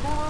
Scream!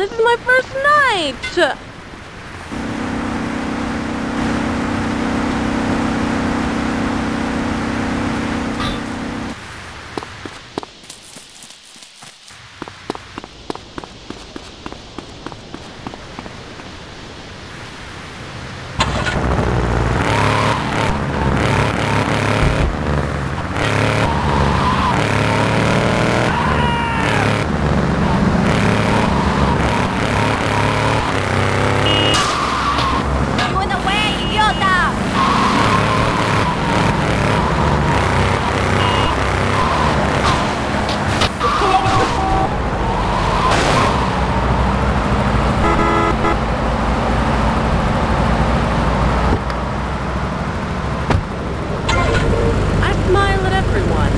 This is my first night! You in the way, idiota! I smile at everyone.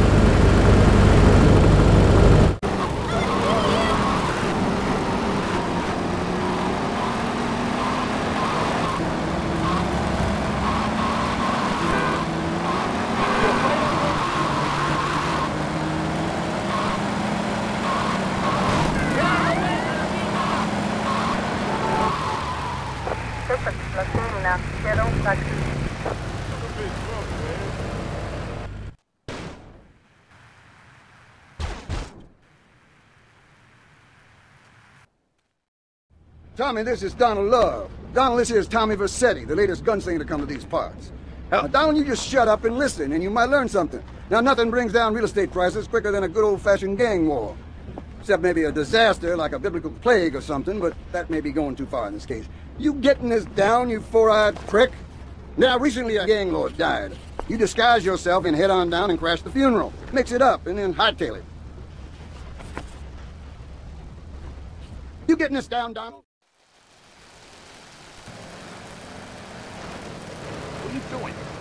Suspect plus una, quiero taxi. Tommy, this is Donald Love. Donald, this is Tommy Vercetti, the latest gunslinger to come to these parts. Oh. Now, Donald, you just shut up and listen, and you might learn something. Now, nothing brings down real estate prices quicker than a good old-fashioned gang war. Except maybe a disaster like a biblical plague or something, but that may be going too far in this case. You getting this down, you four-eyed prick? Now, recently a gang lord died. You disguise yourself and head on down and crash the funeral. Mix it up and then hightail it. You getting this down, Donald? What are you doing?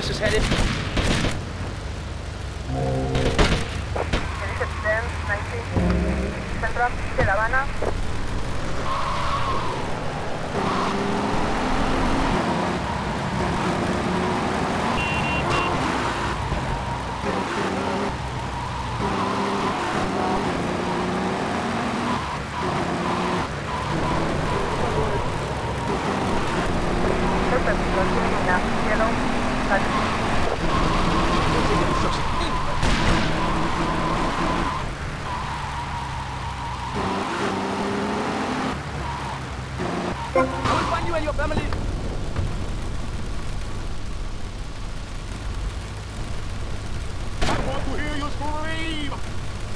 This is headed?